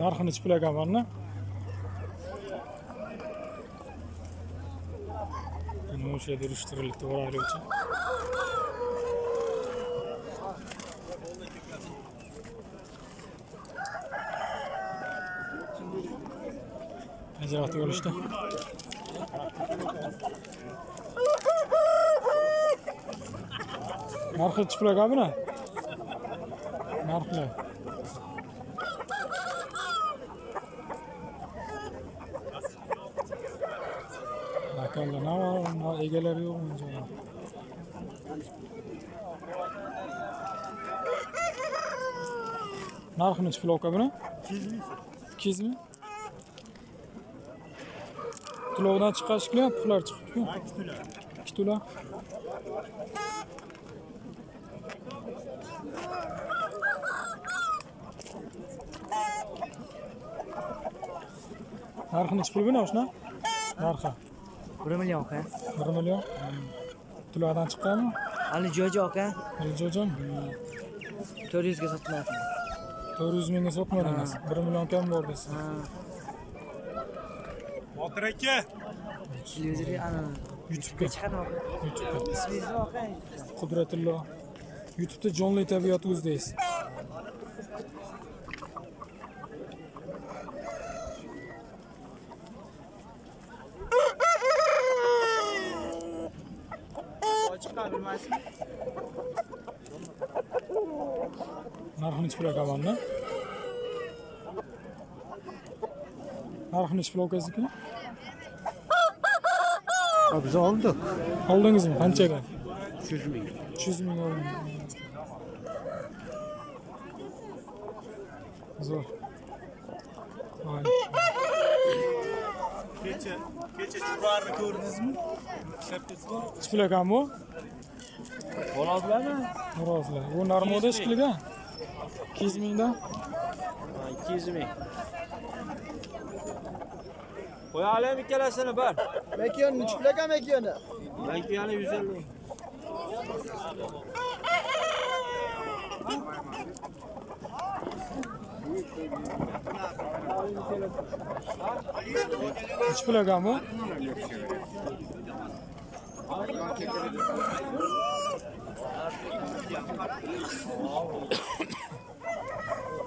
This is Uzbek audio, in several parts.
narxini chiplak amalni mana o'sha yerda urishtirilibdi boraylik ajratib olishdi narxi chiplaganmi narxi akalla na egalari yo'q buncha narxi nechi pul aka buni ikki chiqqan shekilli puxlar chiqibdiku ikki to'la narxi nechi pul buni oshna narxi? Bir million aka bir million. Tulardan chiqqanmi? Hali jo'ja aka jo'jam to'rt yuzga sotilyapti to'rt yuz mingga sotmadingiz. Bir million kam bor deysiz Treke. YouTube'ga YouTube'ga ismingizni o'qing. Qudratullo. YouTube'da jonli tabiat o'zdaysiz. Narxini nechi pul akamanni? Narxi nechi pul akasiga? Biz oldik oldingizmi qanchaga uch yuz ming uch yuz ming oldim zo'r. Kecha kecha chubarni ko'rdingizmi ekan bu? Bo'ladilarmi Xo'rozlar. Bu narmoda shekilliga 200 mingdan. ikki yuz ming Koy alayım bir keresini ben. Mekiyon, üç plaka mekiyonu. Mekiyonu 150. Üç plaka mı?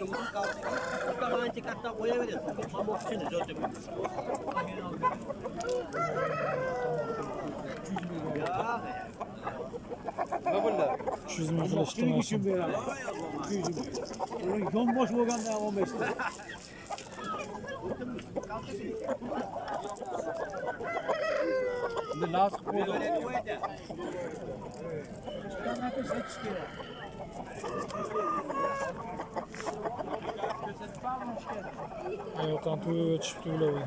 que vão ficar. Fica lá antes que está boia, beleza. Uma boquinha de outro. Ne bunlar? 200 bin ulaştım olsun. Yon boş boğan da 15 lira. Şimdi nasıl koydu? Çıkan nefes ne çıkıyor? tantôt tu là, oui.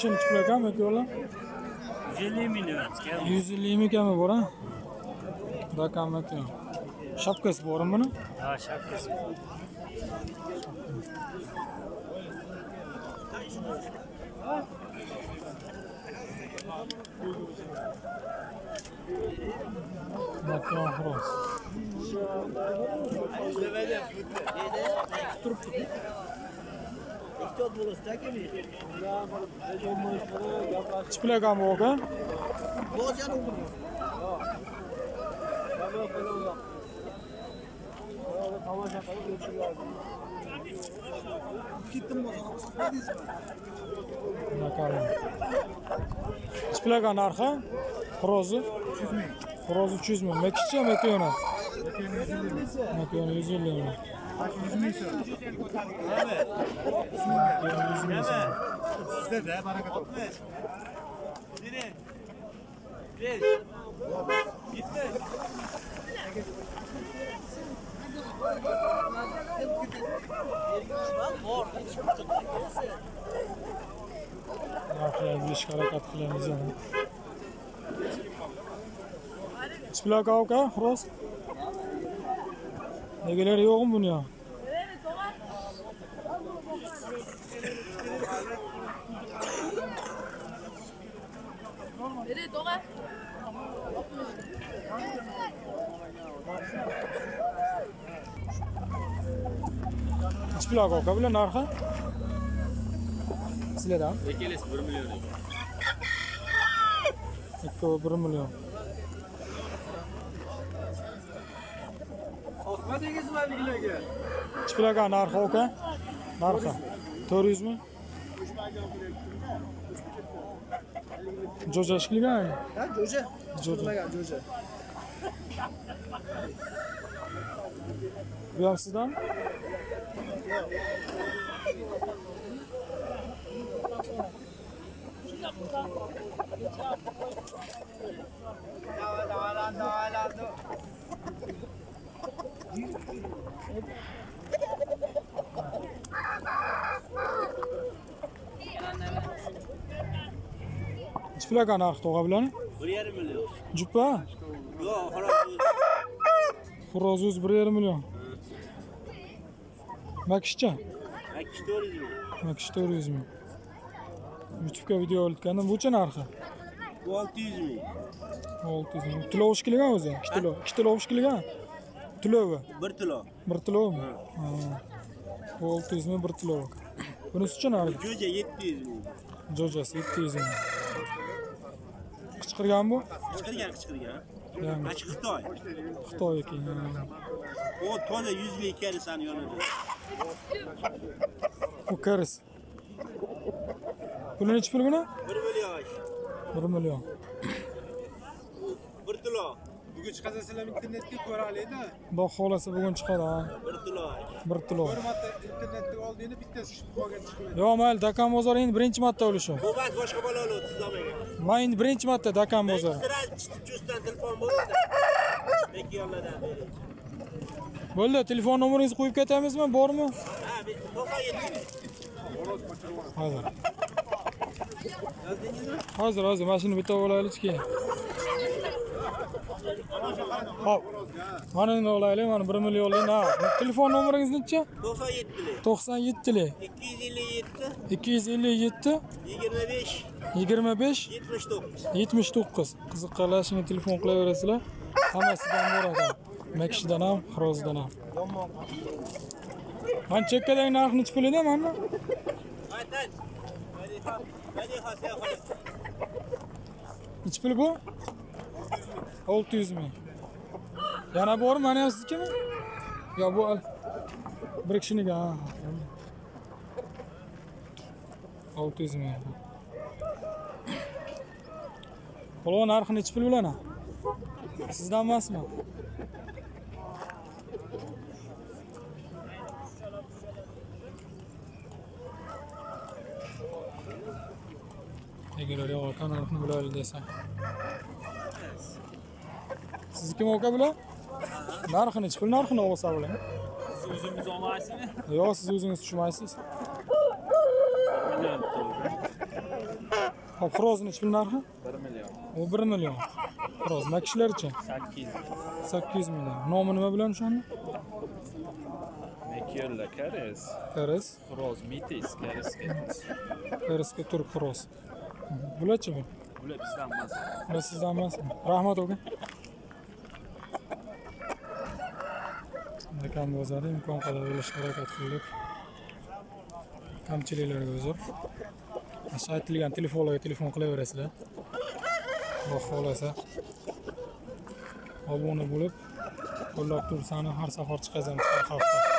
Çim çıplakam ediyorlar. 150 mi lira? 150 mi kemi bora? Rakam ediyor. Şapkası bora mı bunu? Ha şapkası. Makro horoz. Turp turp. Aka? Makon. Chiplagan narxi? Xo'rozi? Xo'roz 300 ming. Mekichcha Mekiona? Mekiona 150 ming. Bak yüzümü istiyorum. Evet. Evet. Sizde de barakat olsun. Biri. Beş. Gitti. Yapılan iş harekatlarımızın. Bismillah kavga, Ross. Egeleri yok mu bunun ya? Nereye dolar? Hiçbir laka kabul narka? Sile daha. Ekeles 1 milyon. Ekeles 1 milyon. 1 million. Chiplak aka narxi aka? Narxi 400 mi? Jo'ja ishkilgan? Ha, jo'ja. Jo'ja. Jo'ja. Bu ham sizdan? Chiplak aka narxi to'g'a bilan? 1,5 million. Jupa? Yo'q. Xo'roz o'zi 1,5 million. Makishcha? Ikki 400 ming. Makish 400 ming. YouTube'ga video olayotgandim. Bucha narxi? Bu 600 ming. 600 ming. Tulov ishkilgan o'zi? 2 tulov. 2 tulov ishkilgan. Tulovi 1 kilo. 1 tulovmi? Bu 600 ming 1 tulov. Bunisicha narxi? Jo'ja 700 ming. Jo'jasi 700 ming. Qichqirgan bu? Qichqirgan, qichqirgan. Yangi Achi Xitoy. Xitoy ekan. O toza 100 ming karisani yonida. Bu karis. Buni nechi pul buni? 1 million. 1 million. 1 kilo. Bugun chiqasizlar internetga ko'ra oladi. Xudo xohlasa bugun chiqadi ha. 1 kilo. 1 tulov. Bir marta internetda oldingda bittasi chiqib qolgan chiqib. Yo'q, mayli, Dakan bozori endi birinchi marta o'lishi. Bu bas boshqa balolar tuzamagan. Men endi birinchi marta Dakan bozori. Chustdan telefon bo'ldi. Bekki yolladan. Bo'ldi, telefon nomeringizni qo'yib ketamizmi? Bormi? Ha, biz 97 Hozir. Hozir, hozir mashina bitta olaylik keyin. Hop. Mana endi olaylik, mana 1 millionlik. Ha, telefon nomeringiz necha? 97 97 lik 257 257 25 25 79. 79. Qiziqqanlar shunga telefon qilaverasizlar. Hammasidan bor ekan. Makishidan ham, xirozdan ham. Man chekkadagi narx nechi pul edi mana? Hadi. Nechi pul bu? 600 ming. Yana bormi? Mana ham siznikimi? Yo bu bir kishiniki ha. 600 ming. Polo narxi nechi pul bilan Sizdan emasmi? Egalar yo'q aka narxini bilaylik desam. Siznikimi aka bular? Narxi nechi pul narxini olsa bilan? Siz o'zingiz olmaysizmi? Yo'q, siz o'zingiz tushunmaysiz. Million. Hop, xo'roz nechi pul narxi? 1 million. U 1 million. Xo'roz makishlarcha 8. 800 million. Nomi nima bilan o'shani? Mekiyolla kares, Karis. xo'roz mitis, karesga. Karisga turk xo'roz. Bularchi bu? Bular bizdan emas. Bular sizdan emasmi? Rahmat aka. Kam bozori imkon qadar bo'lishga harakat qildik. Kamchiliklarga uzr. shu aytilgan telefonlarga telefon qilaverasizlar. Xudo xohlasa obuna bo'lib qo'llab tursani har safar chiqasan har hafta.